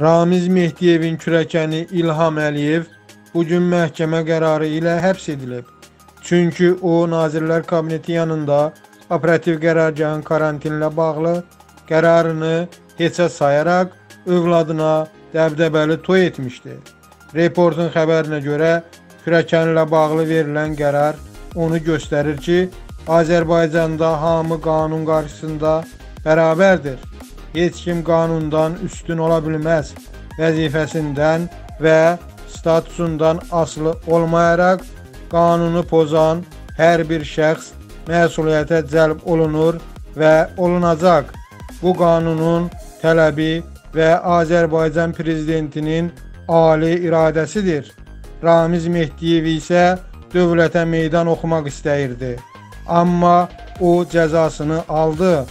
Ramiz Mehdiyevin kürəkəni İlham Əliyev bu gün məhkəmə qərarı ilə həbs edilib. Çünki o Nazirlər Kabineti yanında operativ qərargahın karantinlə bağlı qərarını heçə sayaraq övladına dəbdəbəli toy etmişdi. Reportun xəbərinə görə kürəkənlə bağlı verilən qərar onu göstərir ki, Azərbaycanda hamı qanun qarşısında bərabərdir. Heç kim qanundan üstün ola bilməz. Vəzifəsindən və statusundan asılı olmayaraq qanunu pozan hər bir şəxs məsuliyyətə cəlb olunur və olunacaq. Bu qanunun tələbi və Azərbaycan prezidentinin ali iradəsidir. Ramiz Mehdiyev isə dövlətə meydan oxumaq istəyirdi. Amma o cəzasını aldı.